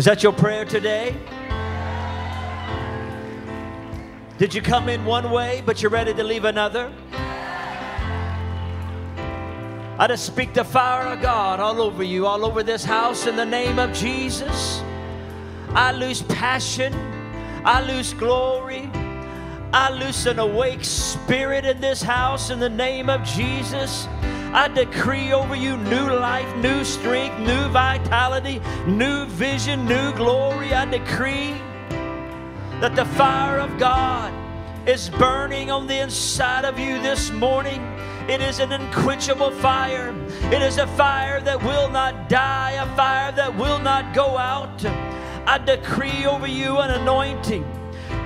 Is that your prayer today? Did you come in one way, but you're ready to leave another? I just speak the fire of God all over you, all over this house in the name of Jesus. I lose passion. I lose glory. I loose an awake spirit in this house in the name of Jesus. I decree over you new life, new strength, new vitality, new vision, new glory. I decree that the fire of God is burning on the inside of you this morning. It is an unquenchable fire. It is a fire that will not die, a fire that will not go out. I decree over you an anointing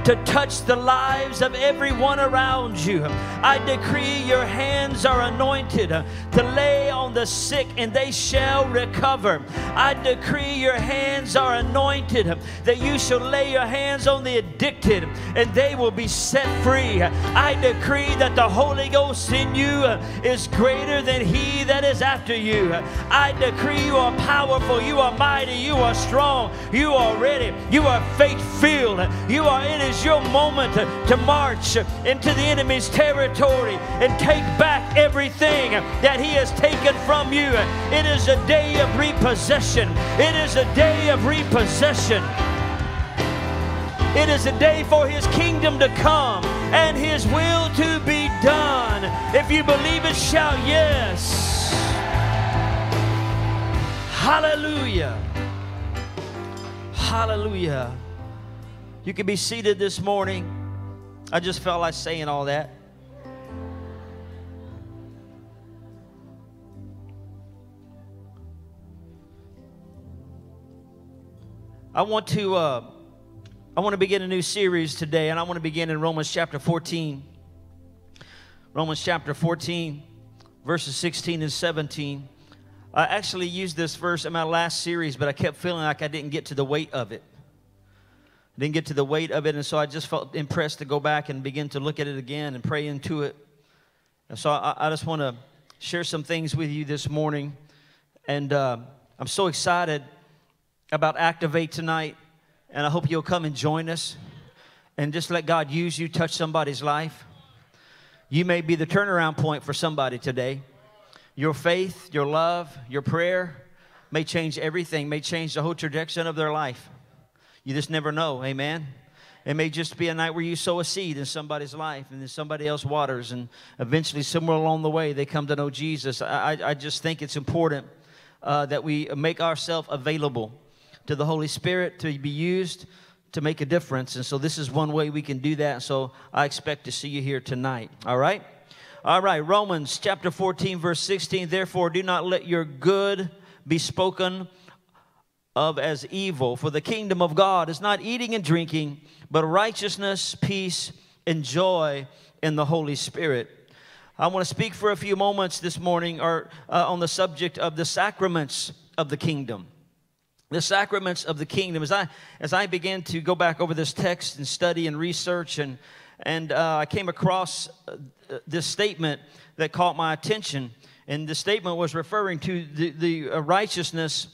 to touch the lives of everyone around you. I decree your hands are anointed to lay on the sick and they shall recover. I decree your hands are anointed that you shall lay your hands on the addicted and they will be set free. I decree that the Holy Ghost in you is greater than he that is after you. I decree you are powerful, you are mighty, you are strong, you are ready, you are faith filled, you are in is your moment to march into the enemy's territory and take back everything that he has taken from you. It is a day of repossession. It is a day of repossession. It is a day for his kingdom to come and his will to be done. If you believe it, shout yes. Hallelujah. Hallelujah. You can be seated this morning. I just felt like saying all that. I want to uh, I want to begin a new series today, and I want to begin in Romans chapter 14. Romans chapter 14, verses 16 and 17. I actually used this verse in my last series, but I kept feeling like I didn't get to the weight of it. I didn't get to the weight of it, and so I just felt impressed to go back and begin to look at it again and pray into it. And so I, I just want to share some things with you this morning. And uh, I'm so excited about Activate tonight, and I hope you'll come and join us and just let God use you, touch somebody's life. You may be the turnaround point for somebody today. Your faith, your love, your prayer may change everything, may change the whole trajectory of their life. You just never know. Amen. It may just be a night where you sow a seed in somebody's life and then somebody else waters, and eventually, somewhere along the way, they come to know Jesus. I, I just think it's important uh, that we make ourselves available to the Holy Spirit to be used to make a difference. And so, this is one way we can do that. So, I expect to see you here tonight. All right? All right. Romans chapter 14, verse 16. Therefore, do not let your good be spoken of as evil. For the kingdom of God is not eating and drinking, but righteousness, peace, and joy in the Holy Spirit. I want to speak for a few moments this morning or, uh, on the subject of the sacraments of the kingdom. The sacraments of the kingdom. As I, as I began to go back over this text and study and research, and, and uh, I came across uh, this statement that caught my attention. And the statement was referring to the, the uh, righteousness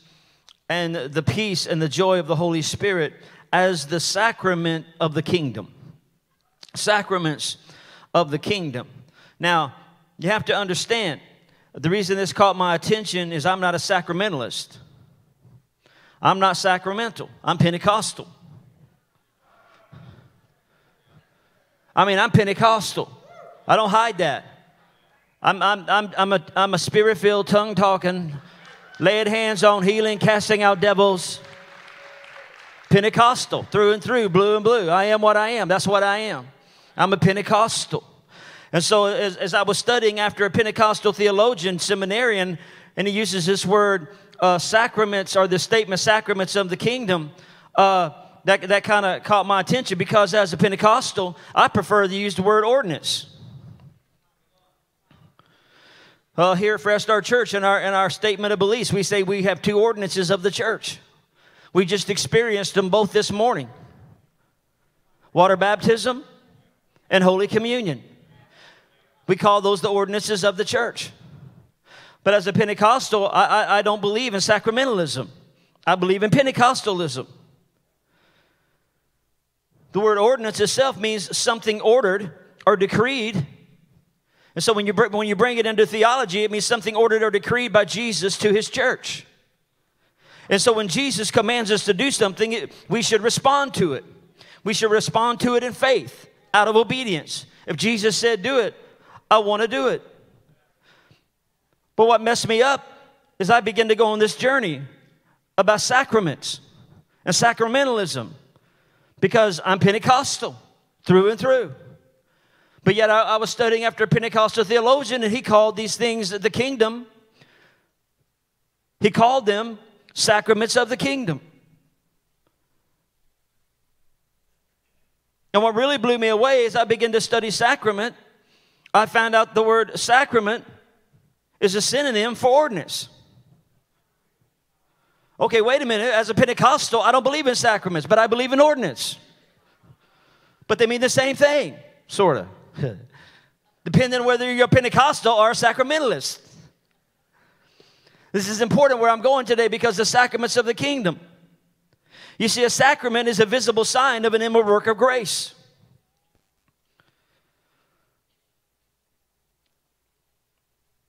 and the peace and the joy of the Holy Spirit as the sacrament of the kingdom. Sacraments of the kingdom. Now, you have to understand the reason this caught my attention is I'm not a sacramentalist. I'm not sacramental, I'm Pentecostal. I mean, I'm Pentecostal. I don't hide that. I'm, I'm, I'm, I'm a, I'm a spirit filled, tongue talking, laid hands on healing, casting out devils. Pentecostal, through and through, blue and blue. I am what I am. That's what I am. I'm a Pentecostal. And so, as, as I was studying after a Pentecostal theologian, seminarian, and he uses this word, uh, sacraments, or the statement sacraments of the kingdom, uh, that, that kind of caught my attention because as a Pentecostal, I prefer to use the word ordinance. Uh, here at Fresh Start Church, in our, in our statement of beliefs, we say we have two ordinances of the church. We just experienced them both this morning water baptism and Holy Communion. We call those the ordinances of the church. But as a Pentecostal, I, I, I don't believe in sacramentalism. I believe in Pentecostalism. The word ordinance itself means something ordered or decreed. And so when you, when you bring it into theology, it means something ordered or decreed by Jesus to his church. And so when Jesus commands us to do something, we should respond to it. We should respond to it in faith, out of obedience. If Jesus said, do it, I want to do it. But what messed me up is I began to go on this journey about sacraments and sacramentalism because I'm Pentecostal through and through. But yet I, I, was studying after a Pentecostal theologian, and he called these things the kingdom. He called them sacraments of the kingdom. And what really blew me away is I began to study sacrament. I found out the word sacrament is a synonym for ordinance. Okay, wait a minute. As a Pentecostal, I don't believe in sacraments, but I believe in ordinance. But they mean the same thing, sort of. Depending on whether you're a Pentecostal or a sacramentalist. This is important where I'm going today because the sacraments of the kingdom. You see, a sacrament is a visible sign of an inward work of grace.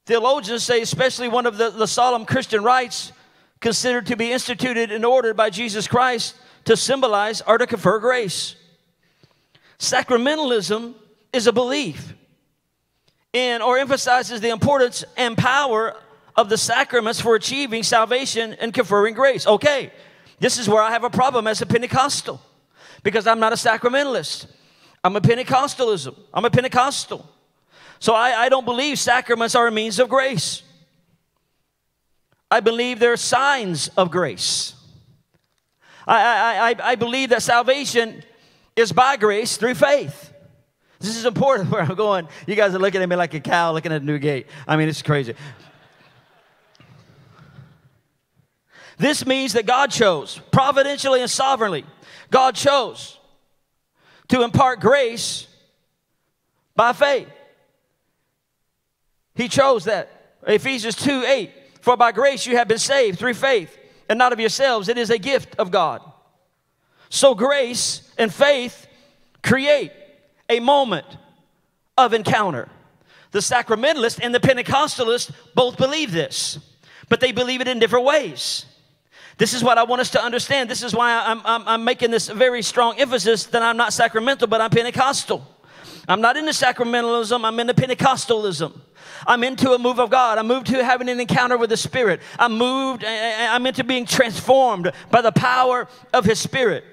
Theologians say, especially one of the, the solemn Christian rites considered to be instituted and ordered by Jesus Christ to symbolize or to confer grace. Sacramentalism is a belief in or emphasizes the importance and power of the sacraments for achieving salvation and conferring grace. Okay, this is where I have a problem as a Pentecostal because I'm not a sacramentalist. I'm a Pentecostalism. I'm a Pentecostal. So I, I don't believe sacraments are a means of grace. I believe they're signs of grace. I, I, I, I believe that salvation is by grace through faith. This is important where I'm going. You guys are looking at me like a cow looking at a new gate. I mean, it's crazy. This means that God chose, providentially and sovereignly, God chose to impart grace by faith. He chose that. Ephesians 2 8. For by grace you have been saved through faith, and not of yourselves. It is a gift of God. So grace and faith create a moment of encounter. The sacramentalist and the Pentecostalist both believe this, but they believe it in different ways. This is what I want us to understand. This is why I'm, I'm, I'm making this very strong emphasis that I'm not sacramental, but I'm Pentecostal. I'm not into sacramentalism, I'm into Pentecostalism. I'm into a move of God. I'm moved to having an encounter with the Spirit. I'm moved, I'm into being transformed by the power of His Spirit.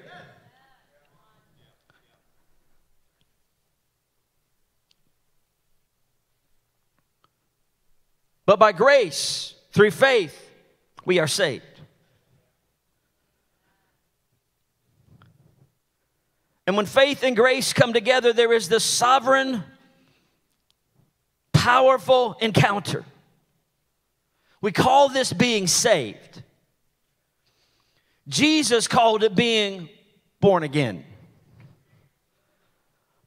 But by grace, through faith, we are saved. And when faith and grace come together, there is this sovereign, powerful encounter. We call this being saved. Jesus called it being born again.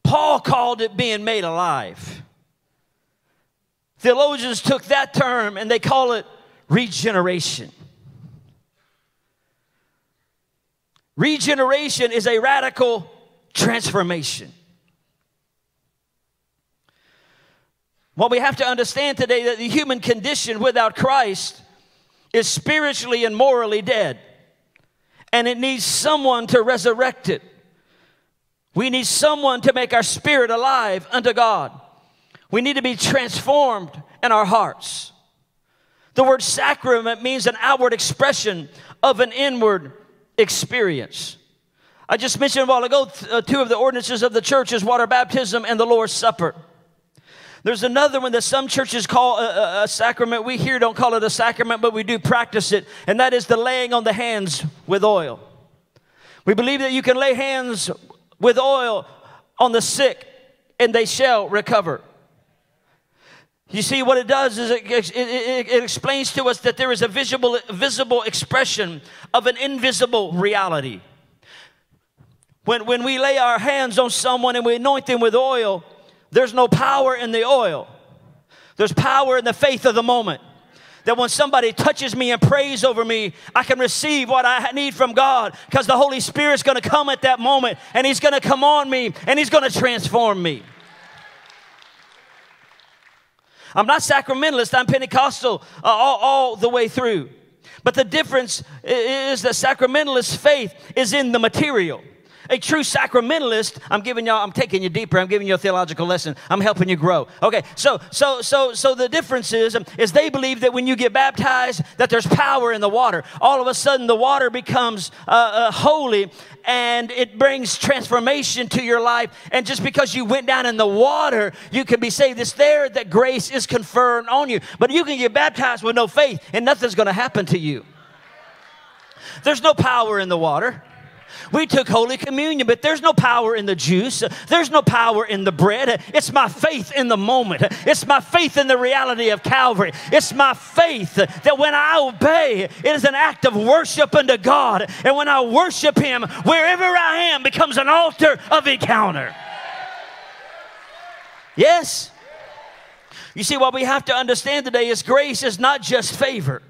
Paul called it being made alive. Theologians took that term and they call it regeneration. Regeneration is a radical transformation. What we have to understand today that the human condition without Christ is spiritually and morally dead. And it needs someone to resurrect it. We need someone to make our spirit alive unto God. We need to be transformed in our hearts. The word sacrament means an outward expression of an inward experience. I just mentioned a while ago, uh, two of the ordinances of the church is water baptism and the Lord's Supper. There's another one that some churches call a, a, a, sacrament. We here don't call it a sacrament, but we do practice it, and that is the laying on the hands with oil. We believe that you can lay hands with oil on the sick, and they shall recover. You see, what it does is it, it, it, it explains to us that there is a visible, visible expression of an invisible reality. When, when we lay our hands on someone and we anoint them with oil, there's no power in the oil. There's power in the faith of the moment. that when somebody touches me and prays over me, I can receive what I need from God because the Holy Spirit's going to come at that moment and He's going to come on me and He's going to transform me. I'm not sacramentalist, I'm Pentecostal uh, all, all the way through. But the difference is that sacramentalist faith is in the material. A true sacramentalist, I'm giving y'all, I'm taking you deeper. I'm giving you a theological lesson. I'm helping you grow. Okay, so so so so the difference is is they believe that when you get baptized, that there's power in the water. All of a sudden, the water becomes uh, uh, holy, and it brings transformation to your life. And just because you went down in the water, you can be saved. It's there that grace is conferred on you. But you can get baptized with no faith, and nothing's going to happen to you. There's no power in the water. We took Holy Communion, but there's no power in the juice. There's no power in the bread. It's my faith in the moment. It's my faith in the reality of Calvary. It's my faith that when I obey, it is an act of worship unto God. And when I worship Him, wherever I am becomes an altar of encounter. Yes? You see, what we have to understand today is grace is not just favor.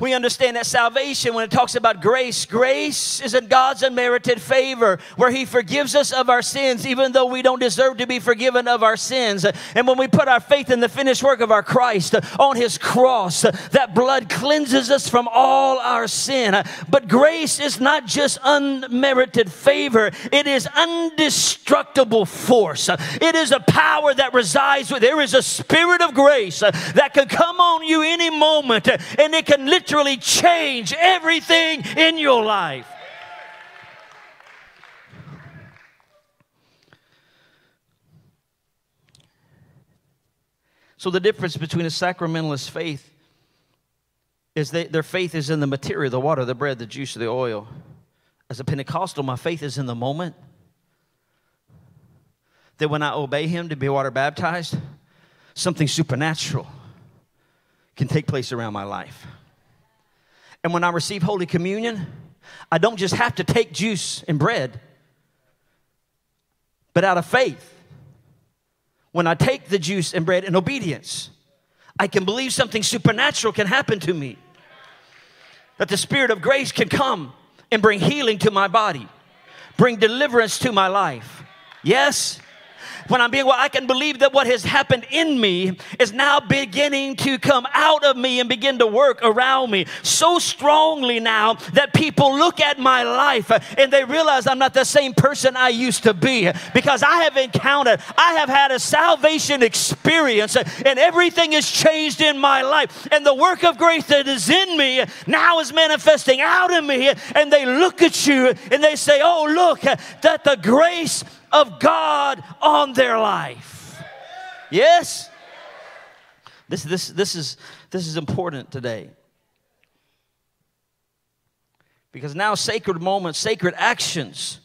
We understand that salvation, when it talks about grace, grace is in God's unmerited favor where He forgives us of our sins, even though we don't deserve to be forgiven of our sins. And when we put our faith in the finished work of our Christ on His cross, that blood cleanses us from all our sin. But grace is not just unmerited favor, it is undestructible force. It is a power that resides with, there is a spirit of grace that can come on you any moment and it can literally literally change everything in your life. So, the difference between a sacramentalist faith is that their faith is in the material the water, the bread, the juice, the oil. As a Pentecostal, my faith is in the moment. That when I obey Him to be water baptized, something supernatural can take place around my life. And when I receive Holy Communion, I don't just have to take juice and bread, but out of faith. When I take the juice and bread in obedience, I can believe something supernatural can happen to me. That the Spirit of grace can come and bring healing to my body, bring deliverance to my life. Yes? When I'm being, well, I can believe that what has happened in me is now beginning to come out of me and begin to work around me so strongly now that people look at my life and they realize I'm not the same person I used to be because I have encountered, I have had a salvation experience and everything has changed in my life. And the work of grace that is in me now is manifesting out of me. And they look at you and they say, Oh, look, that the grace of God on their life. Yes? This, this, this, is, this is important today. Because now sacred moments, sacred actions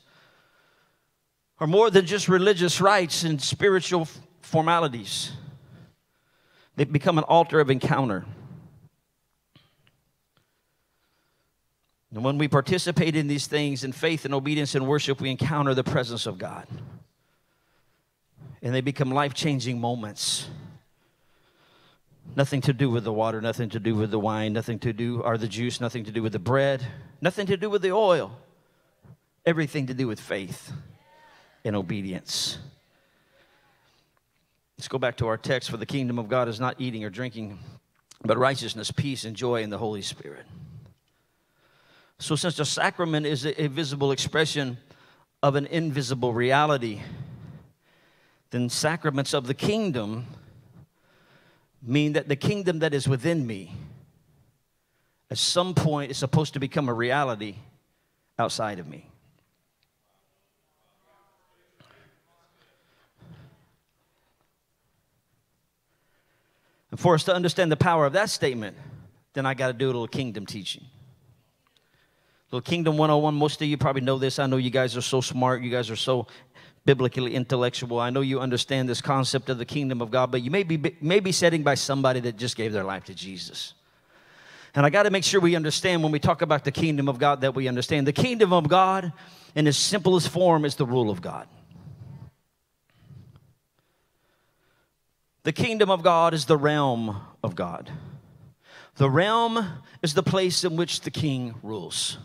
are more than just religious rites and spiritual formalities. They become an altar of encounter. And when we participate in these things in faith and obedience and worship, we encounter the presence of God. And they become life changing moments. Nothing to do with the water, nothing to do with the wine, nothing to do, or the juice, nothing to do with the bread, nothing to do with the oil. Everything to do with faith and obedience. Let's go back to our text for the kingdom of God is not eating or drinking, but righteousness, peace, and joy in the Holy Spirit. So, since the sacrament is a visible expression of an invisible reality, then sacraments of the kingdom mean that the kingdom that is within me at some point is supposed to become a reality outside of me. And for us to understand the power of that statement, then I got to do a little kingdom teaching. Little Kingdom 101, most of you probably know this. I know you guys are so smart. You guys are so biblically intellectual. I know you understand this concept of the kingdom of God, but you may be, may be sitting by somebody that just gave their life to Jesus. And I got to make sure we understand when we talk about the kingdom of God that we understand. The kingdom of God, in its simplest form, is the rule of God. The kingdom of God is the realm of God. The realm is the place in which the king rules.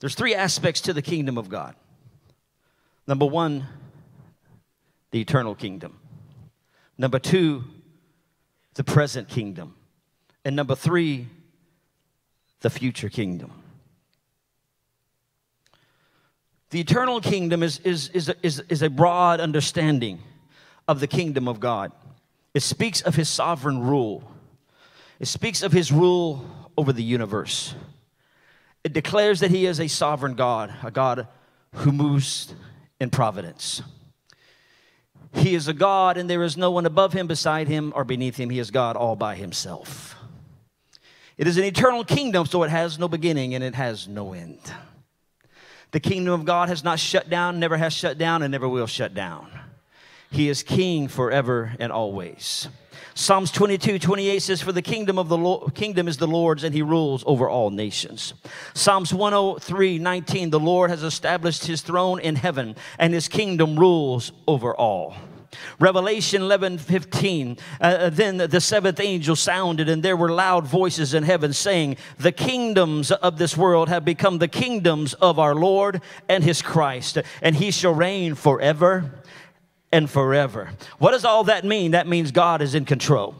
There's three aspects to the kingdom of God. Number one, the eternal kingdom. Number two, the present kingdom. And number three, the future kingdom. The eternal kingdom is, is, is, is, is a broad understanding of the kingdom of God. It speaks of his sovereign rule, it speaks of his rule over the universe. It declares that he is a sovereign God, a God who moves in providence. He is a God, and there is no one above him, beside him, or beneath him. He is God all by himself. It is an eternal kingdom, so it has no beginning and it has no end. The kingdom of God has not shut down, never has shut down, and never will shut down. He is king forever and always. Psalms 22, 28 says, For the kingdom of the Lord, kingdom is the Lord's, and he rules over all nations. Psalms 103, 19, the Lord has established his throne in heaven, and his kingdom rules over all. Revelation 11 15. Uh, uh, then the seventh angel sounded, and there were loud voices in heaven saying, The kingdoms of this world have become the kingdoms of our Lord and his Christ, and he shall reign forever and forever. What does all that mean? That means God is in control.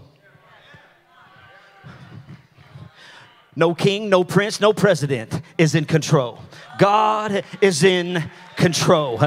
No king, no prince, no president is in control. God is in control.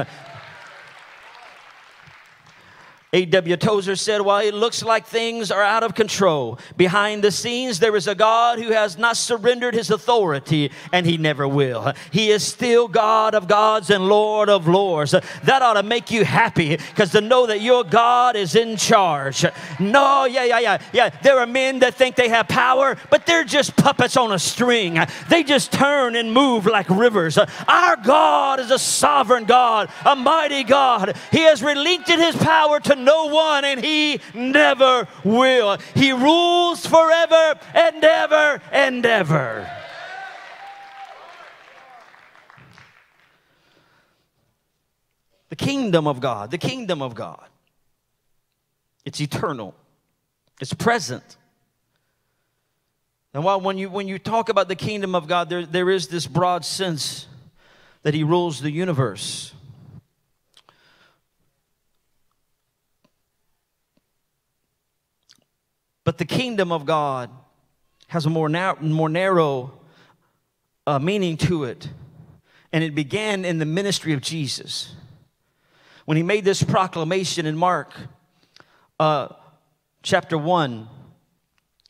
A.W. Tozer said, While it looks like things are out of control, behind the scenes there is a God who has not surrendered his authority and he never will. He is still God of gods and Lord of lords. That ought to make you happy because to know that your God is in charge. No, yeah, yeah, yeah, yeah. There are men that think they have power, but they're just puppets on a string. They just turn and move like rivers. Our God is a sovereign God, a mighty God. He has relinquished his power to no one, and he never will. He rules forever and ever and ever. The kingdom of God, the kingdom of God. It's eternal. It's present. And while when you when you talk about the kingdom of God, there, there is this broad sense that he rules the universe. But the kingdom of God has a more, narrow, more narrow uh, meaning to it. And it began in the ministry of Jesus. When he made this proclamation in Mark uh, chapter 1,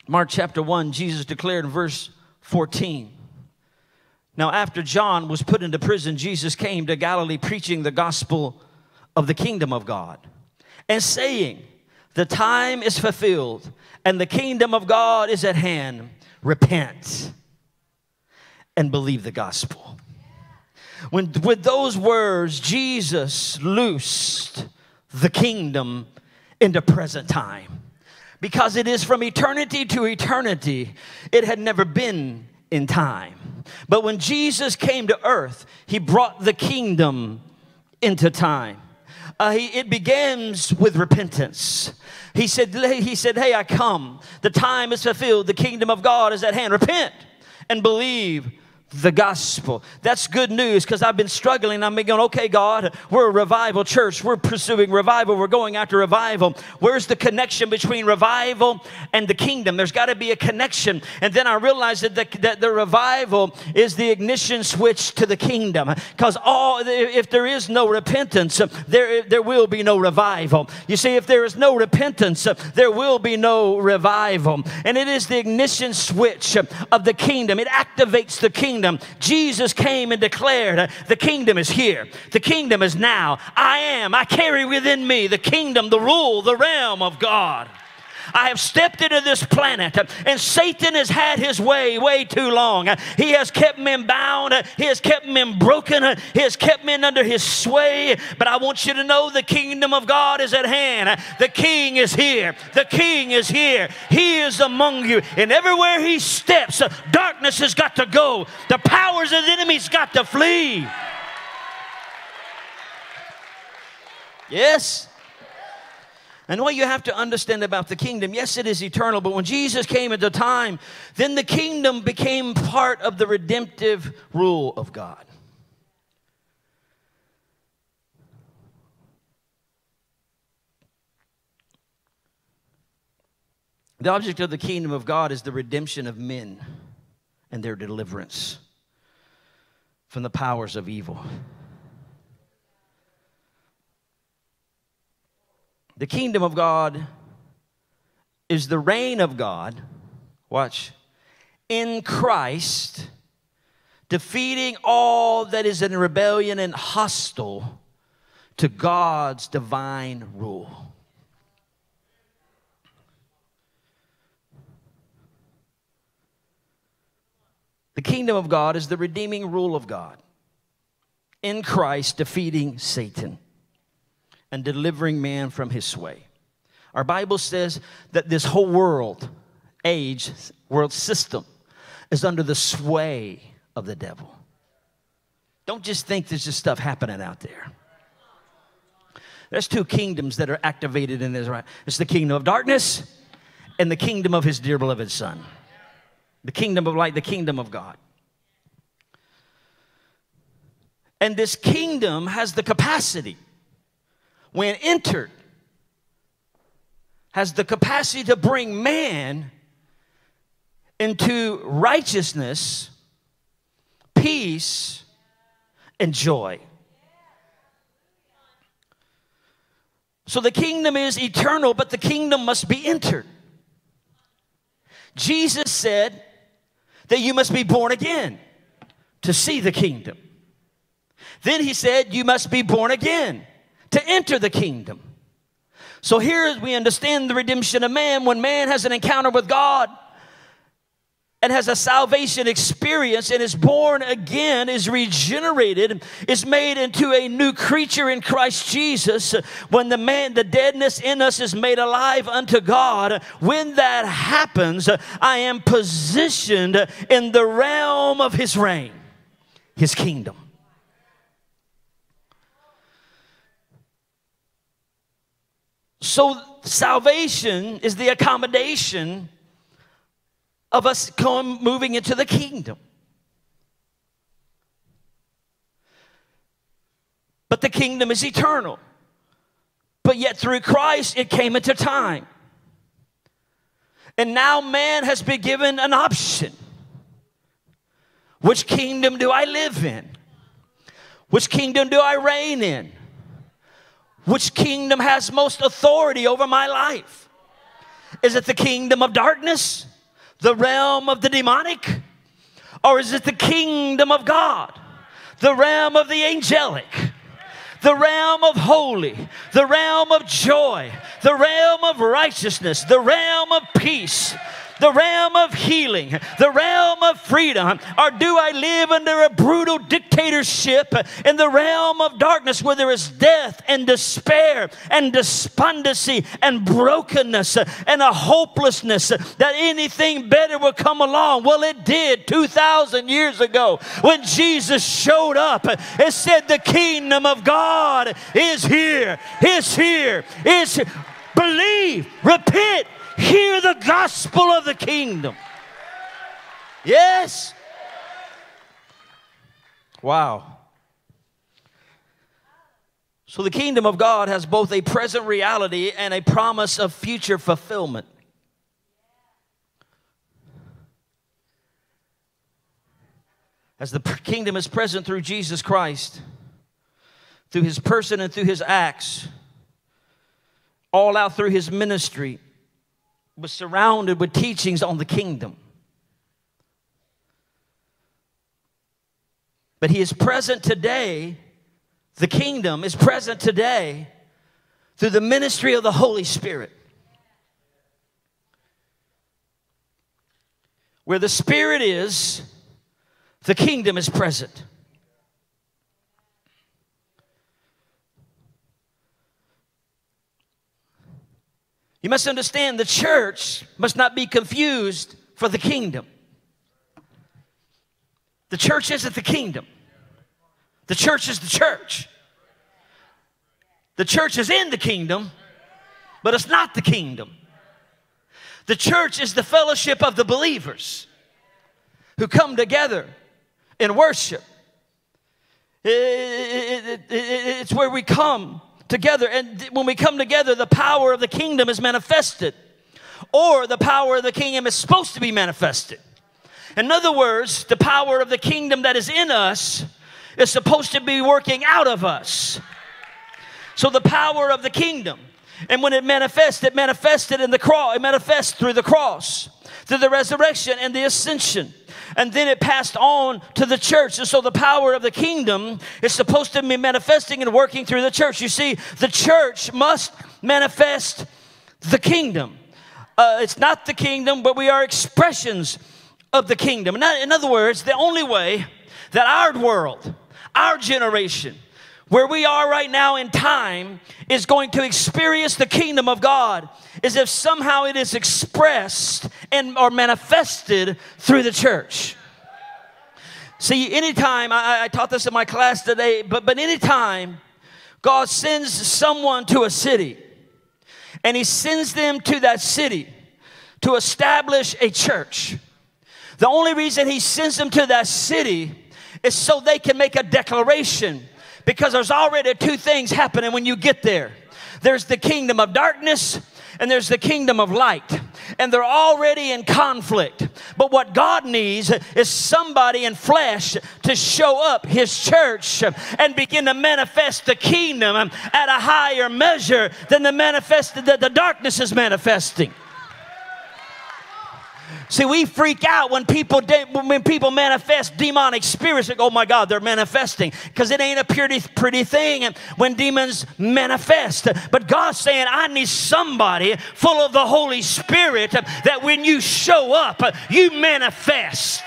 Mark chapter 1, Jesus declared in verse 14. Now, after John was put into prison, Jesus came to Galilee preaching the gospel of the kingdom of God and saying, The time is fulfilled and the kingdom of God is at hand. Repent and believe the gospel. When, with those words, Jesus loosed the kingdom into present time. Because it is from eternity to eternity, it had never been in time. But when Jesus came to earth, he brought the kingdom into time. Uh, he, it begins with repentance. He said, he said, Hey, I come. The time is fulfilled. The kingdom of God is at hand. Repent and believe the gospel. That's good news because I've been struggling. I'm going, okay, God, we're a revival church. We're pursuing revival. We're going after revival. Where's the connection between revival and the kingdom? There's got to be a connection. And then I realized that the, that the revival is the ignition switch to the kingdom because all if there is no repentance, there, there will be no revival. You see, if there is no repentance, there will be no revival. And it is the ignition switch of the kingdom. It activates the kingdom kingdom, Jesus came and declared, uh, The kingdom is here. The kingdom is now. I am. I carry within me the kingdom, the rule, the realm of God. I have stepped into this planet and Satan has had his way way too long. He has kept men bound, he has kept men broken, he has kept men under his sway. But I want you to know the kingdom of God is at hand. The king is here. The king is here. He is among you. And everywhere he steps, darkness has got to go. The powers of the enemy's got to flee. Yes. And what you have to understand about the kingdom, yes, it is eternal, but when Jesus came into time, then the kingdom became part of the redemptive rule of God. The object of the kingdom of God is the redemption of men and their deliverance from the powers of evil. The kingdom of God is the reign of God, watch, in Christ, defeating all that is in rebellion and hostile to God's divine rule. The kingdom of God is the redeeming rule of God in Christ, defeating Satan and delivering man from his sway. Our Bible says that this whole world, age, world system, is under the sway of the devil. Don't just think there's just stuff happening out there. There's two kingdoms that are activated in this, right? It's the kingdom of darkness and the kingdom of his dear beloved son the kingdom of light, the kingdom of God. And this kingdom has the capacity, when entered, has the capacity to bring man into righteousness, peace, and joy. So the kingdom is eternal, but the kingdom must be entered. Jesus said, that you must be born again to see the kingdom. Then he said, You must be born again to enter the kingdom. So here we understand the redemption of man. When man has an encounter with God, and has a salvation experience and is born again, is regenerated, is made into a new creature in Christ Jesus, when the man, the deadness in us is made alive unto God, when that happens, I am positioned in the realm of his reign, his kingdom. So salvation is the accommodation of us going, moving into the kingdom. But the kingdom is eternal. But yet through Christ, it came into time. And now man has been given an option. Which kingdom do I live in? Which kingdom do I reign in? Which kingdom has most authority over my life? Is it the kingdom of darkness? the realm of the demonic? Or is it the kingdom of God? The realm of the angelic? The realm of holy, the realm of joy, the realm of righteousness, the realm of peace, the realm of healing, the realm of freedom? Or do I live under a brutal dictatorship in the realm of darkness where there is death and despair and despondency and brokenness and a hopelessness that anything better will come along? Well, it did 2,000 years ago when Jesus showed up. and said, The kingdom of God is here, is here, is here. Believe, repent, Hear the gospel of the kingdom. Yes. Wow. So the kingdom of God has both a present reality and a promise of future fulfillment. As the kingdom is present through Jesus Christ, through his person and through his acts, all out through his ministry was surrounded with teachings on the kingdom. But he is present today. The kingdom is present today through the ministry of the Holy Spirit. Where the Spirit is, the kingdom is present. You must understand the church must not be confused for the kingdom. The church isn't the kingdom, the church is the church. The church is in the kingdom, but it's not the kingdom. The church is the fellowship of the believers who come together in worship. It's where we come together. And when we come together, the power of the kingdom is manifested, or the power of the kingdom is supposed to be manifested. In other words, the power of the kingdom that is in us is supposed to be working out of us. So the power of the kingdom. And when it manifests, it manifested in the cross, it manifests through the cross, through the resurrection and the ascension. And then it passed on to the church. And so the power of the kingdom is supposed to be manifesting and working through the church. You see, the church must manifest the kingdom. Uh, it's not the kingdom, but we are expressions of the kingdom. In other words, the only way that our world, our generation, where we are right now in time is going to experience the kingdom of God is if somehow it is expressed and or manifested through the church. See, anytime I, I taught this in my class today, but but anytime God sends someone to a city and he sends them to that city to establish a church the only reason he sends them to that city is so they can make a declaration because there's already two things happening when you get there there's the kingdom of darkness and there's the kingdom of light. And they're already in conflict. But what God needs is somebody in flesh to show up, His church, and begin to manifest the kingdom at a higher measure than the manifest that the darkness is manifesting. See, we freak out when people de- when people manifest demonic spirits. Like, oh my God, they're manifesting because it ain't a pretty pretty thing when demons manifest. But God's saying, I need somebody full of the Holy Spirit that when you show up, you manifest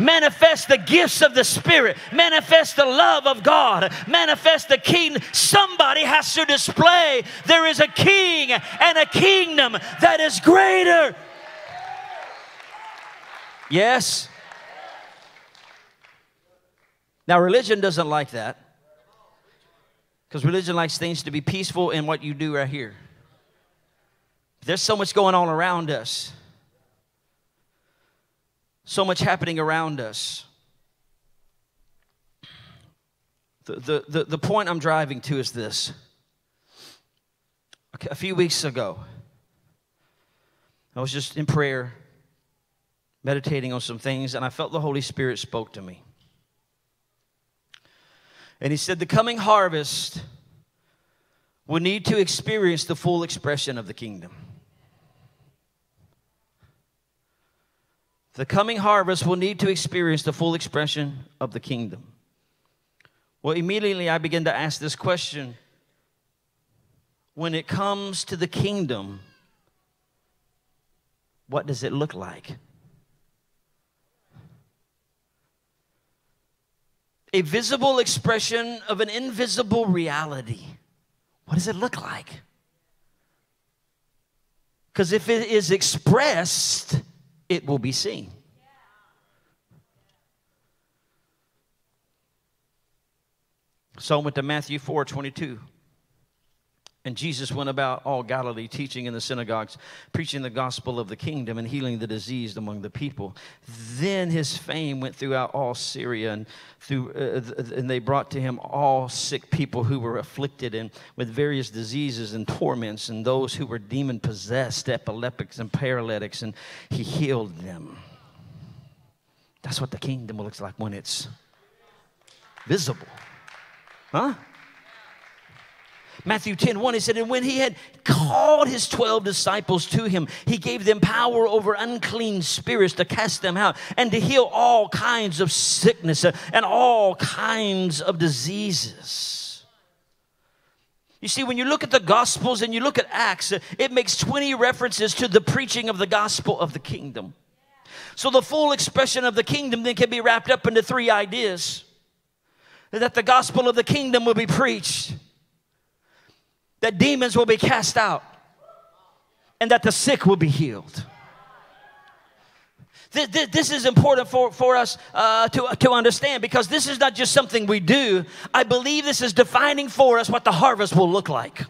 manifest the gifts of the Spirit, manifest the love of God, manifest the king. Somebody has to display there is a king and a kingdom that is greater. Yes? Now, religion doesn't like that because religion likes things to be peaceful in what you do right here. There's so much going on around us so much happening around us. The, the, the, the point I'm driving to is this. A few weeks ago, I was just in prayer, meditating on some things, and I felt the Holy Spirit spoke to me. And He said, The coming harvest will need to experience the full expression of the kingdom. The coming harvest will need to experience the full expression of the kingdom. Well, immediately I begin to ask this question when it comes to the kingdom, what does it look like? A visible expression of an invisible reality. What does it look like? Because if it is expressed, it will be seen. So I went to Matthew 4 22. And Jesus went about all Galilee, teaching in the synagogues, preaching the gospel of the kingdom, and healing the diseased among the people. Then his fame went throughout all Syria, and, through, uh, and they brought to him all sick people who were afflicted and with various diseases and torments, and those who were demon possessed, epileptics and paralytics, and he healed them. That's what the kingdom looks like when it's visible. Huh? Matthew 10 1, he said, And when he had called his 12 disciples to him, he gave them power over unclean spirits to cast them out and to heal all kinds of sickness and all kinds of diseases. You see, when you look at the Gospels and you look at Acts, it makes 20 references to the preaching of the gospel of the kingdom. So the full expression of the kingdom then can be wrapped up into three ideas that the gospel of the kingdom will be preached that demons will be cast out and that the sick will be healed. This is important for, for us uh, to, to understand because this is not just something we do. I believe this is defining for us what the harvest will look like.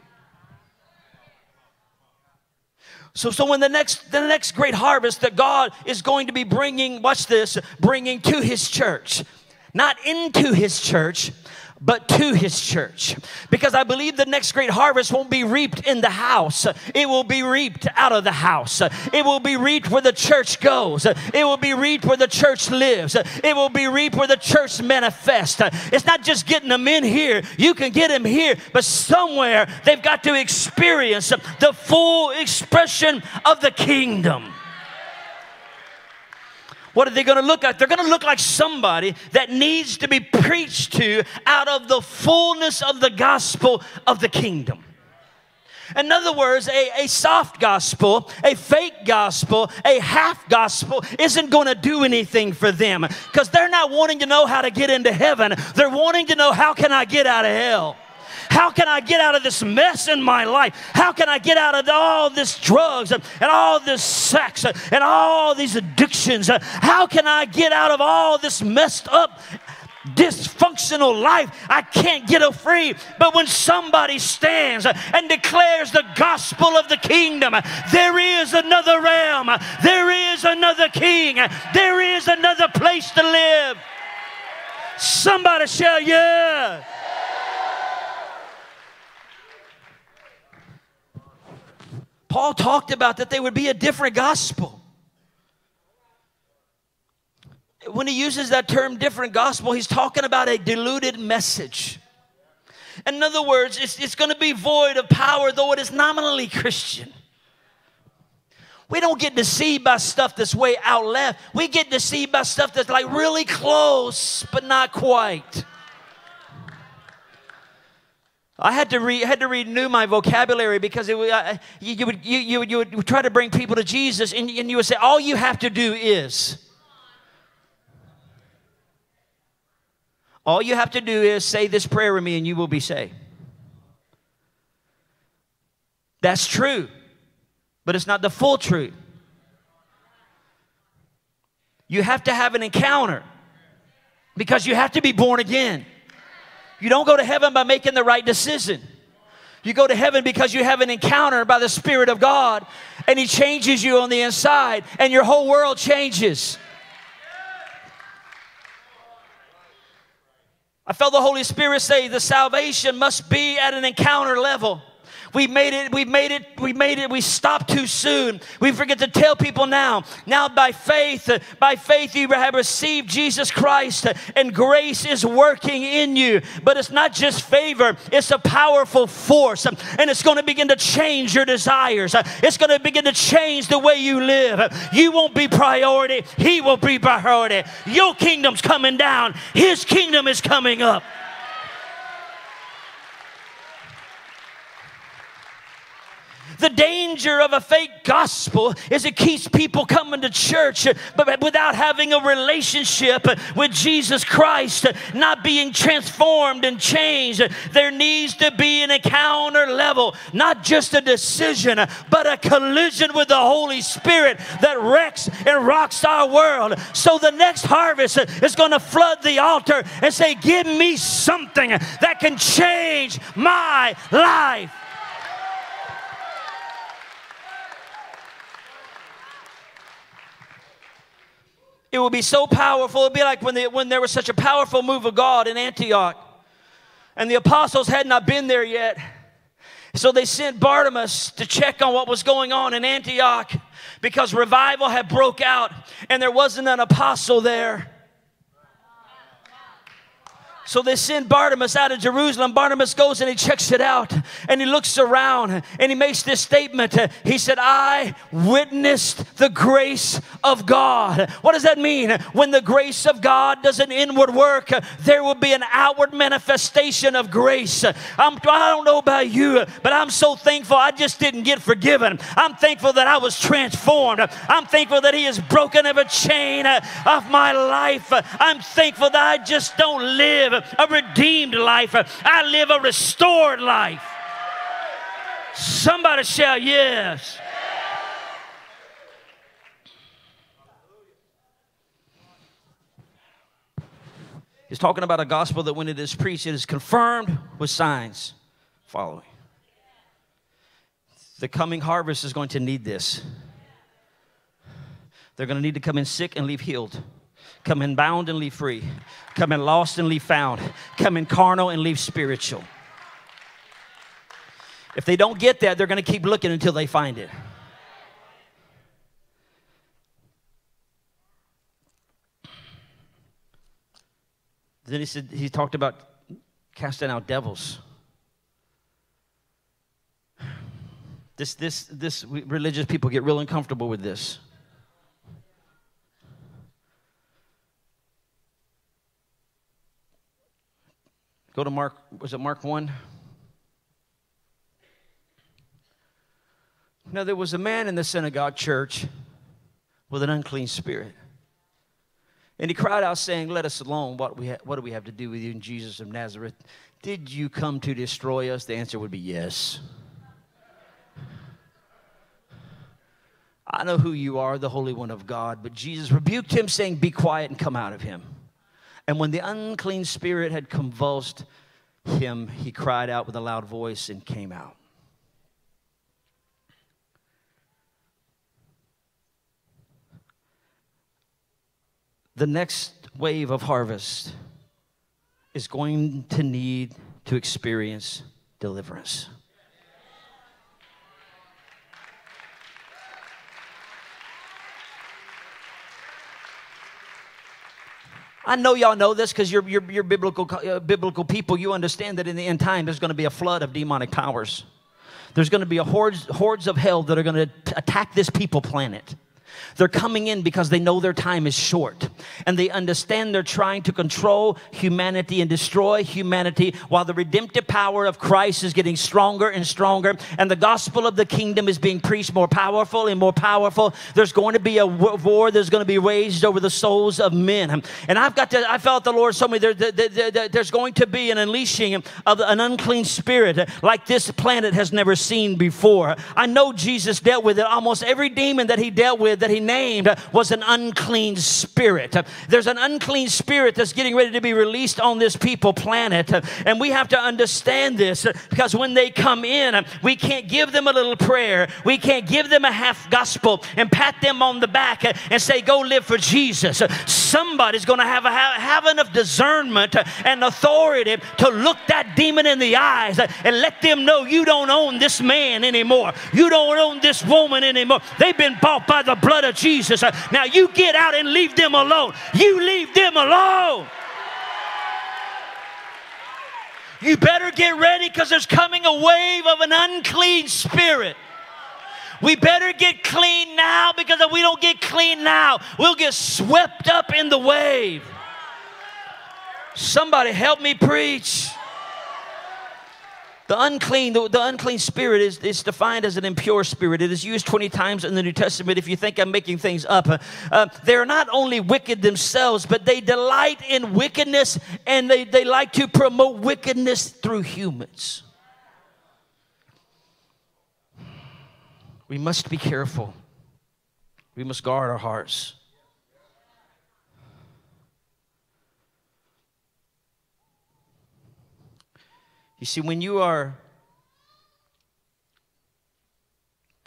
So, so when the next, the next great harvest that God is going to be bringing, watch this, bringing to his church, not into his church, but to his church. Because I believe the next great harvest won't be reaped in the house, it will be reaped out of the house. It will be reaped where the church goes, it will be reaped where the church lives, it will be reaped where the church manifests. It's not just getting them in here, you can get them here, but somewhere they've got to experience the full expression of the kingdom. What are they going to look like? They're going to look like somebody that needs to be preached to out of the fullness of the gospel of the kingdom. In other words, a, a soft gospel, a fake gospel, a half gospel isn't going to do anything for them because they're not wanting to know how to get into heaven. They're wanting to know how can I get out of hell. How can I get out of this mess in my life? How can I get out of all this drugs and, and all this sex and, and all these addictions? How can I get out of all this messed up dysfunctional life. I can't get a free. But when somebody stands and declares the gospel of the kingdom, there is another realm, there is another king, there is another place to live. Somebody shout, Yeah. Paul talked about that they would be a different gospel. When he uses that term different gospel, he's talking about a diluted message. In other words, it's, it's going to be void of power, though it is nominally Christian. We don't get deceived by stuff that's way out left. We get deceived by stuff that's like really close, but not quite. I had to, re, had to renew my vocabulary because it, uh, you, you, would, you, you, would, you would try to bring people to Jesus and, and you would say, All you have to do is. All you have to do is say this prayer with me and you will be saved. That's true, but it's not the full truth. You have to have an encounter because you have to be born again. You don't go to heaven by making the right decision. You go to heaven because you have an encounter by the Spirit of God and He changes you on the inside and your whole world changes. I felt the Holy Spirit say the salvation must be at an encounter level. We made it, we made it, we made it, we stopped too soon. We forget to tell people now. Now, by faith, by faith, you have received Jesus Christ, and grace is working in you. But it's not just favor, it's a powerful force, and it's going to begin to change your desires. It's going to begin to change the way you live. You won't be priority, He will be priority. Your kingdom's coming down, His kingdom is coming up. The danger of a fake gospel is it keeps people coming to church but without having a relationship with Jesus Christ, not being transformed and changed. There needs to be an encounter level, not just a decision, but a collision with the Holy Spirit that wrecks and rocks our world. So the next harvest is going to flood the altar and say, Give me something that can change my life. It will be so powerful. It'll be like when, when there was such a powerful move of God in Antioch, and the apostles had not been there yet. So they sent Barnabas to check on what was going on in Antioch because revival had broke out and there wasn't an apostle there. So they send Barnabas out of Jerusalem. Barnabas goes and he checks it out and he looks around and he makes this statement. He said, I witnessed the grace of God. What does that mean? When the grace of God does an inward work, there will be an outward manifestation of grace. I'm, I don't know about you, but I'm so thankful I just didn't get forgiven. I'm thankful that I was transformed. I'm thankful that He has broken every chain of my life. I'm thankful that I just don't live a redeemed life. I live a restored life. Somebody shout, Yes. He's talking about a gospel that when it is preached, it is confirmed with signs following. The coming harvest is going to need this. They're going to need to come in sick and leave healed come in bound and leave free, come in lost and leave found, come in carnal and leave spiritual. If they don't get that, they're going to keep looking until they find it. Then he said he talked about casting out devils. This, this, this religious people get real uncomfortable with this. Go to Mark, was it Mark 1? Now, there was a man in the synagogue church with an unclean spirit. And he cried out, saying, Let us alone. What, we ha- what do we have to do with you, Jesus of Nazareth? Did you come to destroy us? The answer would be yes. I know who you are, the Holy One of God. But Jesus rebuked him, saying, Be quiet and come out of him. And when the unclean spirit had convulsed him, he cried out with a loud voice and came out. the next wave of harvest is going to need to experience deliverance. I know y'all know this because you're, you're, you're biblical, uh, biblical people. You understand that in the end time, there's going to be a flood of demonic powers. There's going to be a hordes, hordes of hell that are going to attack this people planet. They're coming in because they know their time is short and they understand they're trying to control humanity and destroy humanity while the redemptive power of Christ is getting stronger and stronger and the gospel of the kingdom is being preached more powerful and more powerful. There's going to be a war there's going to be waged over the souls of men. And I've got to, I felt the Lord told me there, there, there, there's going to be an unleashing of an unclean spirit like this planet has never seen before. I know Jesus dealt with it. Almost every demon that he dealt with, that he named was an unclean spirit. There's an unclean spirit that's getting ready to be released on this people planet. And we have to understand this because when they come in, we can't give them a little prayer. We can't give them a half gospel and pat them on the back and say, Go live for Jesus. Somebody's going to have, have enough discernment and authority to look that demon in the eyes and let them know you don't own this man anymore. You don't own this woman anymore. They've been bought by the blood of Jesus. Now you get out and leave them alone. You leave them alone. You better get ready because there's coming a wave of an unclean spirit. We better get clean now because if we don't get clean now, we'll get swept up in the wave. Somebody help me preach. The unclean, the, the, unclean spirit is, is defined as an impure spirit. It is used 20 times in the New Testament. If you think I'm making things up, uh, uh, they're not only wicked themselves, but they delight in wickedness and they, they like to promote wickedness through humans. We must be careful. We must guard our hearts. You see, when you are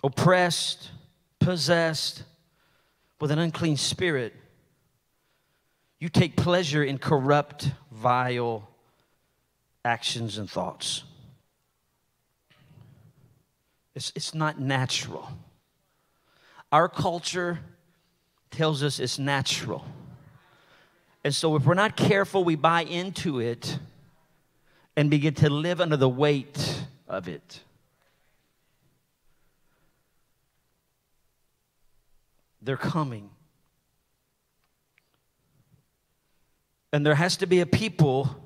oppressed, possessed with an unclean spirit, you take pleasure in corrupt, vile actions and thoughts. It's, it's not natural. Our culture tells us it's natural. And so, if we're not careful, we buy into it and begin to live under the weight of it. They're coming. And there has to be a people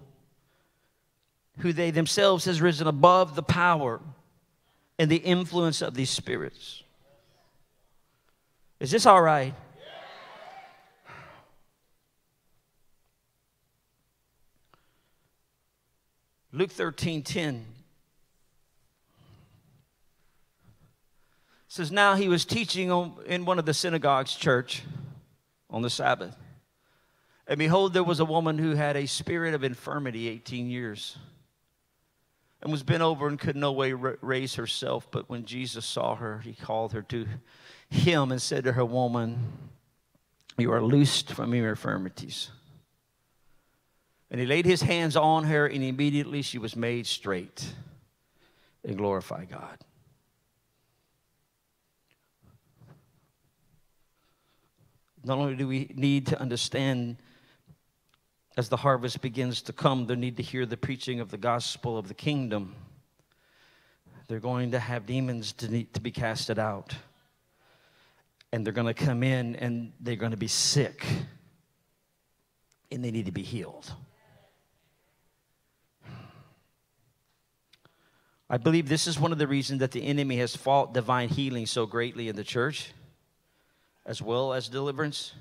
who they themselves has risen above the power and the influence of these spirits. Is this all right? Luke 13 10 says, Now he was teaching in one of the synagogues church on the Sabbath. And behold, there was a woman who had a spirit of infirmity 18 years and was bent over and could no way raise herself. But when Jesus saw her, he called her to him and said to her, Woman, you are loosed from your infirmities. And he laid his hands on her, and immediately she was made straight and glorified God. Not only do we need to understand as the harvest begins to come, they need to hear the preaching of the gospel of the kingdom. They're going to have demons to, need, to be casted out. And they're going to come in and they're going to be sick. And they need to be healed. I believe this is one of the reasons that the enemy has fought divine healing so greatly in the church, as well as deliverance,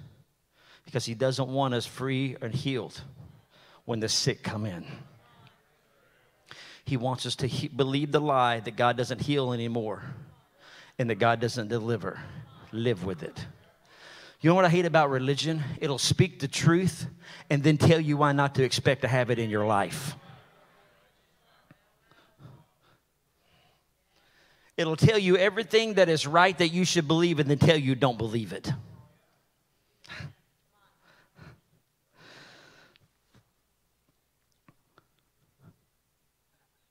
because he doesn't want us free and healed when the sick come in. He wants us to he- believe the lie that God doesn't heal anymore and that God doesn't deliver. Live with it. You know what I hate about religion? It'll speak the truth and then tell you why not to expect to have it in your life. It'll tell you everything that is right that you should believe and then tell you don't believe it.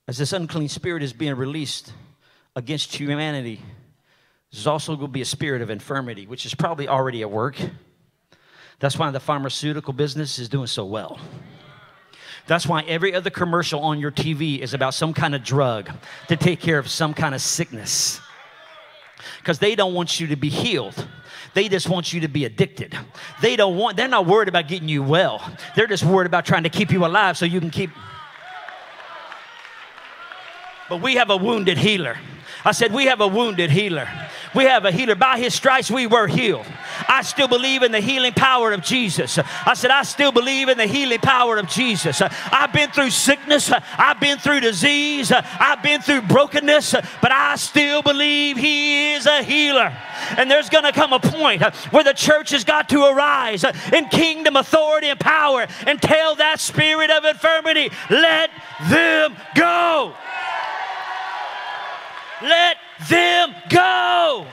As this unclean spirit is being released against humanity, there's also going to be a spirit of infirmity, which is probably already at work. That's why the pharmaceutical business is doing so well. That's why every other commercial on your TV is about some kind of drug to take care of some kind of sickness. Because they don't want you to be healed. They just want you to be addicted. They don't want, they're not worried about getting you well. They're just worried about trying to keep you alive so you can keep. But we have a wounded healer. I said, We have a wounded healer. We have a healer. By his stripes, we were healed. I still believe in the healing power of Jesus. I said, I still believe in the healing power of Jesus. I've been through sickness, I've been through disease, I've been through brokenness, but I still believe he is a healer. And there's going to come a point where the church has got to arise in kingdom authority and power and tell that spirit of infirmity, let them go. Let them go.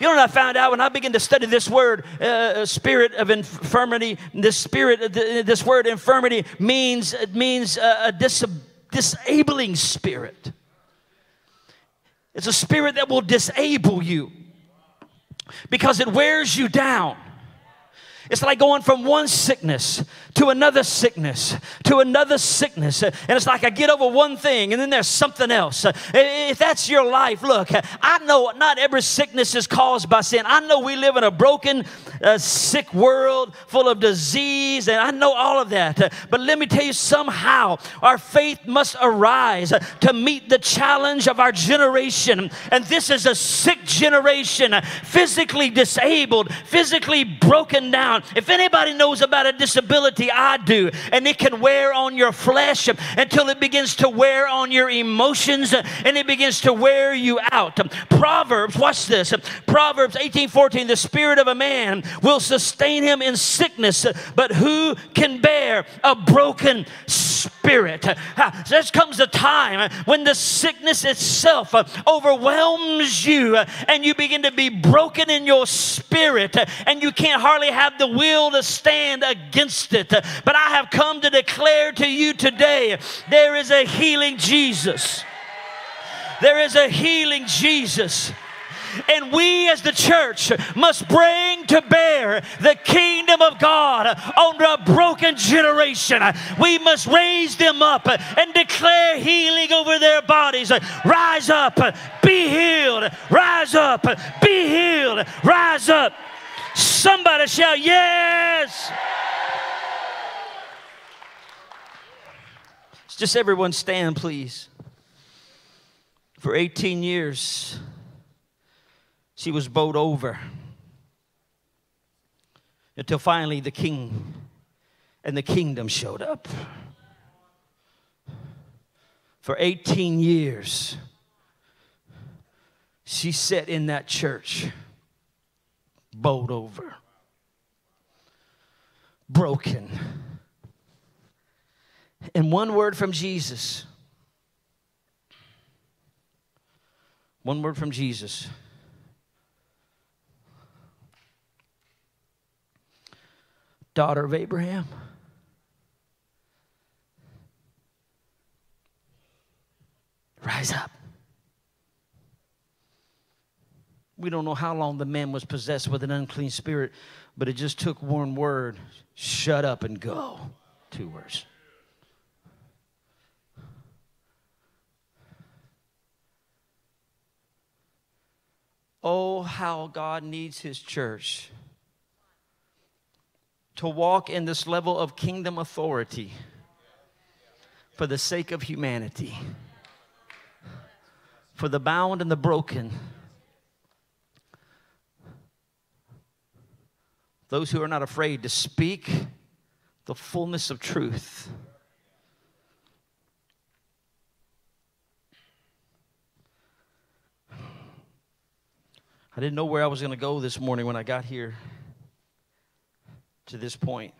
You know what I found out when I began to study this word, uh, uh spirit of infirmity. This spirit, uh, this word infirmity means it means uh, a dis- disabling spirit. It's a spirit that will disable you because it wears you down. It's like going from one sickness to another sickness to another sickness. And it's like I get over one thing and then there's something else. If that's your life, look, I know not every sickness is caused by sin. I know we live in a broken, uh, sick world full of disease, and I know all of that. But let me tell you, somehow our faith must arise to meet the challenge of our generation. And this is a sick generation, physically disabled, physically broken down if anybody knows about a disability, I do. And it can wear on your flesh until it begins to wear on your emotions and it begins to wear you out. Proverbs, watch this. Proverbs 18 14, the spirit of a man will sustain him in sickness, but who can bear a broken spirit? There comes a time when the sickness itself uh, overwhelms you uh, and you begin to be broken in your spirit uh, and you can't hardly have the will to stand against it. But I have come to declare to you today there is a healing Jesus. There is a healing Jesus. And we as the church must bring to bear the kingdom of God on a broken generation. We must raise them up and declare healing over their bodies. Rise up, be healed. Rise up, be healed. Rise up. Somebody shout, Yes! Just everyone stand, please. For 18 years, she was bowed over until finally the king and the kingdom showed up. For 18 years, she sat in that church bowed over. broken. And one word from Jesus. One word from Jesus. Daughter of Abraham. Rise up. We don't know how long the man was possessed with an unclean spirit, but it just took one word shut up and go. Two words. Oh, how God needs His church to walk in this level of kingdom authority for the sake of humanity, for the bound and the broken, those who are not afraid to speak the fullness of truth. I didn't know where I was going to go this morning when I got here to this point.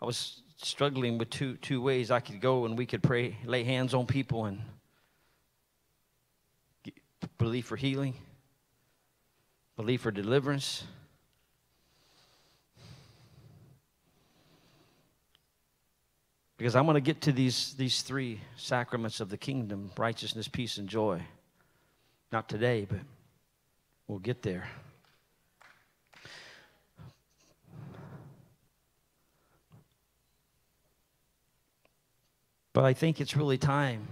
I was struggling with two, two ways I could go and we could pray, lay hands on people and believe for healing, believe for deliverance. Because I'm going to get to these, these three sacraments of the kingdom righteousness, peace, and joy. Not today, but We'll get there. But I think it's really time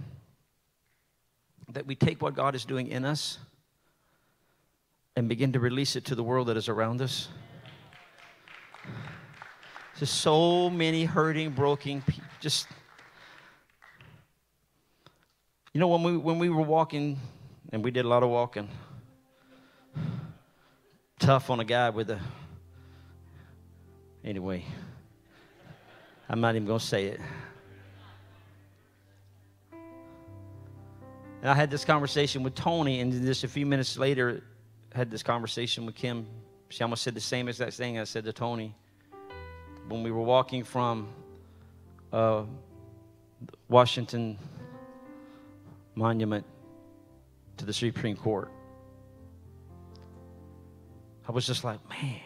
that we take what God is doing in us and begin to release it to the world that is around us. Just so many hurting, broken people. Just, you know, when we, when we were walking, and we did a lot of walking, tough on a guy with a. Anyway, I'm not even going to say it. And I had this conversation with Tony, and just a few minutes later, had this conversation with Kim. She almost said the same exact thing I said to Tony when we were walking from uh, Washington Monument to the Supreme Court. I was just like, man,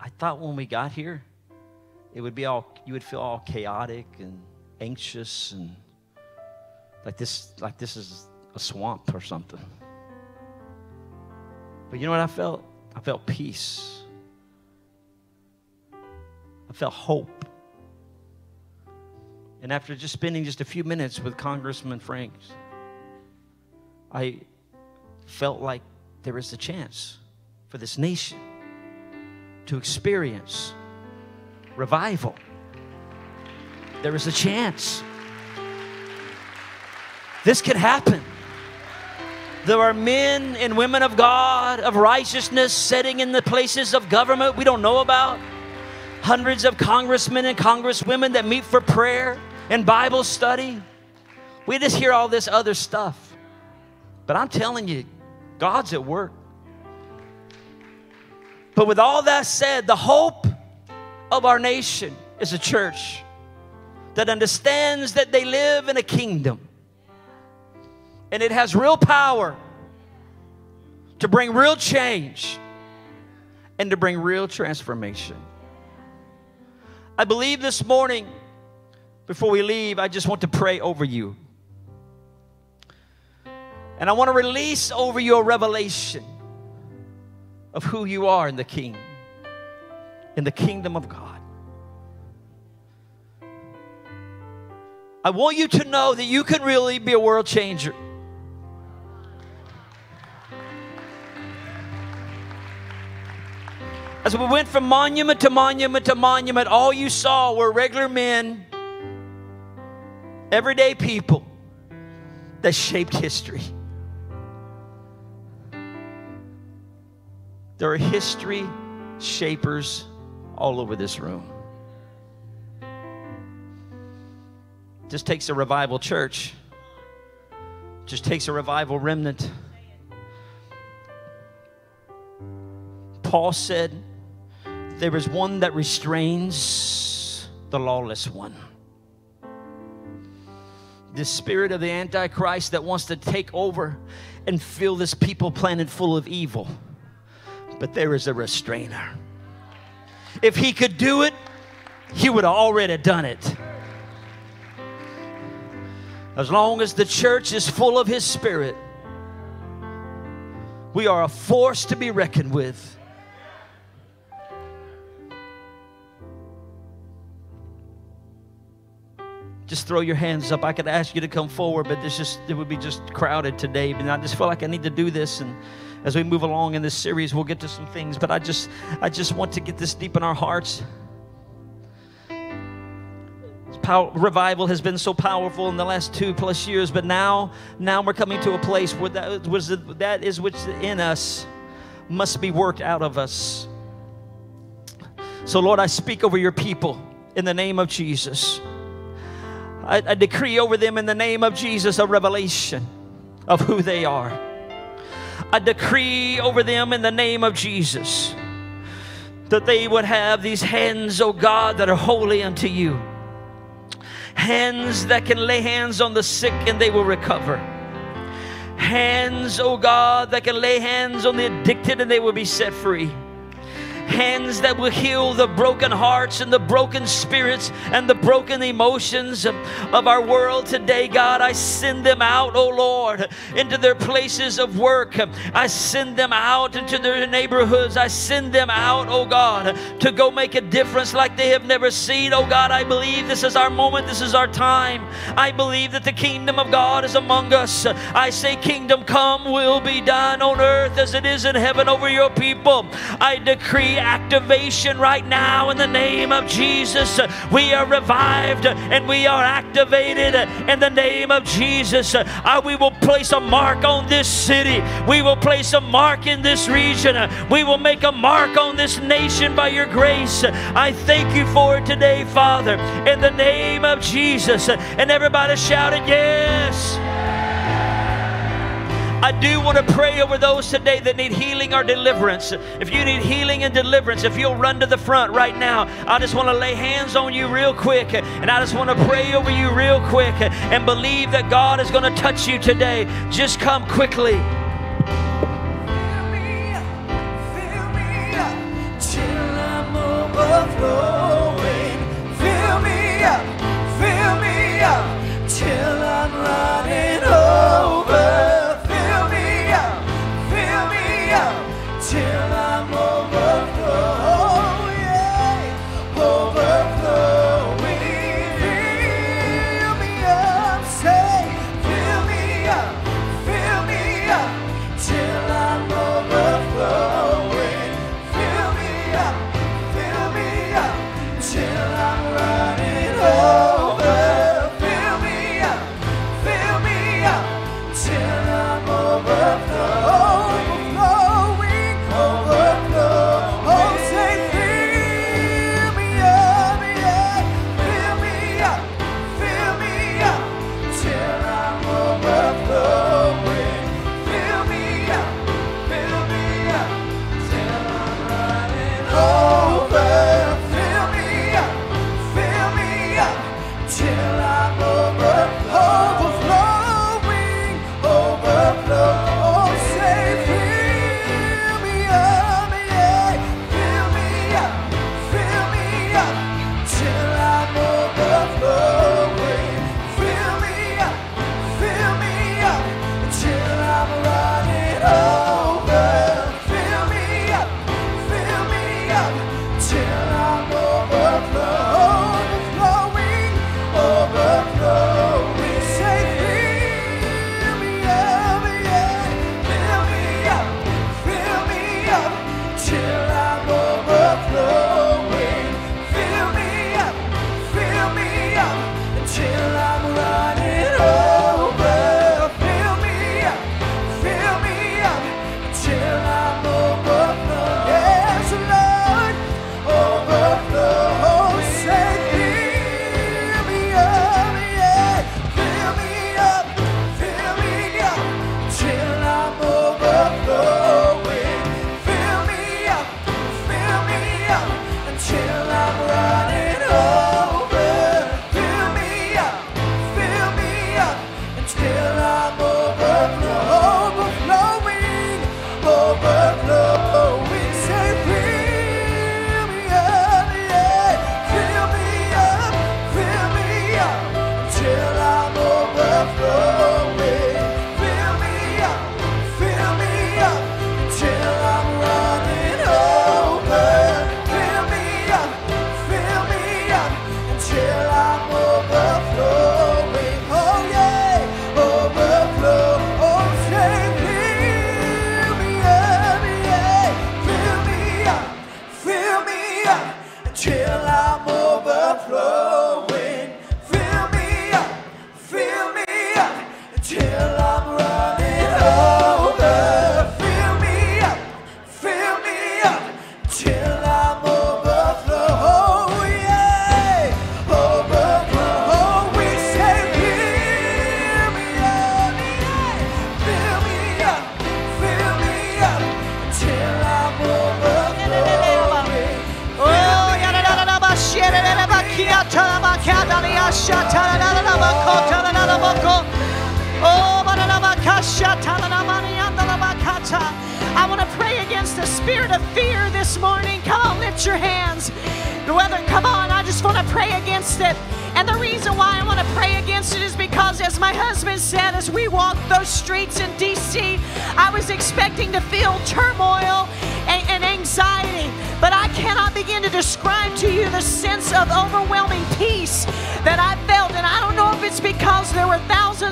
I thought when we got here, it would be all, you would feel all chaotic and anxious and like this, like this is a swamp or something. But you know what I felt? I felt peace. I felt hope. And after just spending just a few minutes with Congressman Franks, I felt like there is a chance for this nation to experience revival. There is a chance. This could happen. There are men and women of God, of righteousness, sitting in the places of government we don't know about. Hundreds of congressmen and congresswomen that meet for prayer and Bible study. We just hear all this other stuff. But I'm telling you, God's at work. But with all that said, the hope of our nation is a church that understands that they live in a kingdom and it has real power to bring real change and to bring real transformation. I believe this morning, before we leave, I just want to pray over you. And I want to release over you a revelation of who you are in the King, in the kingdom of God. I want you to know that you can really be a world changer. As we went from monument to monument to monument, all you saw were regular men, everyday people that shaped history. There are history shapers all over this room. Just takes a revival church. Just takes a revival remnant. Paul said, there is one that restrains the lawless one. The spirit of the Antichrist that wants to take over and fill this people planet full of evil. But there is a restrainer. If he could do it, he would have already done it. As long as the church is full of his spirit, we are a force to be reckoned with. Just throw your hands up. I could ask you to come forward, but this just it would be just crowded today. And I just feel like I need to do this. And as we move along in this series, we'll get to some things. But I just I just want to get this deep in our hearts. Revival has been so powerful in the last two plus years, but now now we're coming to a place where that was that is which in us must be worked out of us. So Lord, I speak over your people in the name of Jesus. I decree over them in the name of Jesus a revelation of who they are. I decree over them in the name of Jesus that they would have these hands, oh God, that are holy unto you. Hands that can lay hands on the sick and they will recover. Hands, oh God, that can lay hands on the addicted and they will be set free hands that will heal the broken hearts and the broken spirits and the broken emotions of, of our world today, God. I send them out, oh Lord, into their places of work. I send them out into their neighborhoods. I send them out, oh God, to go make a difference like they have never seen. Oh God, I believe this is our moment, this is our time. I believe that the kingdom of God is among us. I say, Kingdom come, will be done on earth as it is in heaven over your people. I decree activation right now in the name of Jesus. We are revived and we are activated in the name of Jesus. Uh, we will place a mark on this city. We will place a mark in this region. We will make a mark on this nation by your grace. I thank you for it today, Father, in the name of Jesus. And everybody shouted, Yes. I do want to pray over those today that need healing or deliverance. If you need healing and deliverance, if you'll run to the front right now, I just want to lay hands on you real quick. And I just want to pray over you real quick and believe that God is going to touch you today. Just come quickly. Fill me up, fill me up till I'm overflowing. Fill me up, fill me up, till I'm running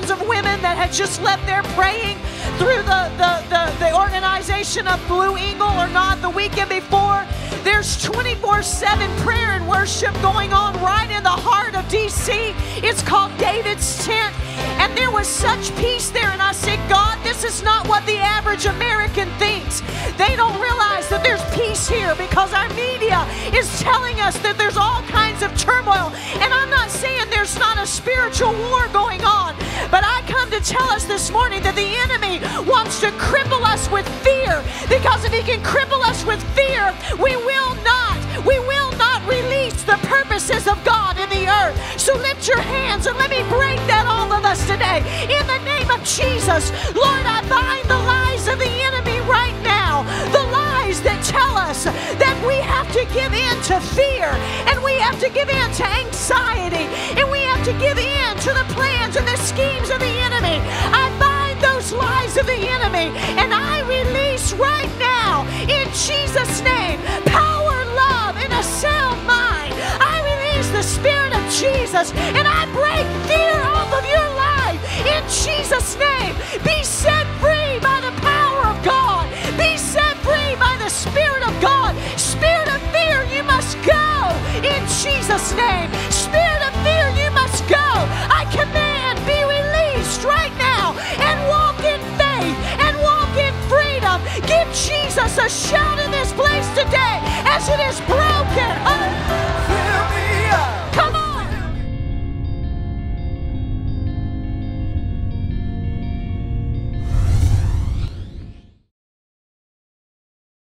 thousands of women that had just left there praying through the, the, the, the organization of Blue Eagle or not the weekend before. There's 24 7 prayer and worship going on right in the heart of DC. It's called David's Tent. And there was such peace there. And I said, God, this is not what the average American thinks. They don't realize that there's peace here because our media is telling us that there's all kinds of turmoil. And I'm not saying there's not a spiritual war going on, but I come to tell us this morning that the enemy wants to cripple us with fear because if he can cripple us with fear, we will not, we will not release the purposes of God in the earth. So lift your hands and let me break that all of us today. In the name of Jesus, Lord, I bind the lies of the enemy right now. The lies that tell us that we have to give in to fear and we have to give in to anxiety and we have to give in to the plans and the schemes of the enemy. I bind those lies of the enemy and I release right now in Jesus' name a sound mind. I release the Spirit of Jesus and I break fear off of your life in Jesus' name. Be set free by the power of God. Be set free by the Spirit of God. Spirit of fear, you must go in Jesus' name. Spirit of fear, you must go. I command, be released right now and walk in faith and walk in freedom. Give Jesus a shout. 看。啊